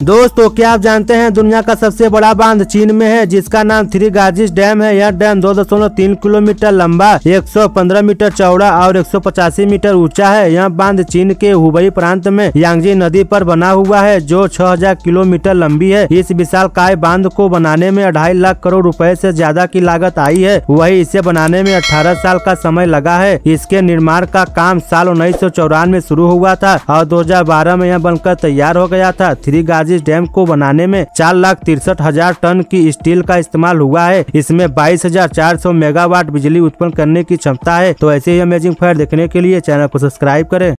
दोस्तों, क्या आप जानते हैं दुनिया का सबसे बड़ा बाँध चीन में है, जिसका नाम थ्री गाजिस डैम है? यह डैम दो दशमलव तीन किलोमीटर लंबा 115 मीटर चौड़ा और एक सौ पचासी मीटर ऊँचा है। यह बाँध चीन के हुबई प्रांत में यांगजी नदी पर बना हुआ है, जो 6000 किलोमीटर लंबी है। इस विशाल काय बाँध को बनाने में अढ़ाई लाख करोड़ रूपए ऐसी ज़्यादा की लागत आई है। वही इसे बनाने में अठारह साल का समय लगा है। इसके निर्माण का काम साल उन्नीस में शुरू हुआ था और दो हज़ार बारह में यह बनकर तैयार हो गया था। थ्री इस डैम को बनाने में चार लाख तिरसठ हज़ार टन की स्टील का इस्तेमाल हुआ है। इसमें बाईस हज़ार चार सौ मेगावाट बिजली उत्पन्न करने की क्षमता है। तो ऐसे ही अमेजिंग फायर देखने के लिए चैनल को सब्सक्राइब करें।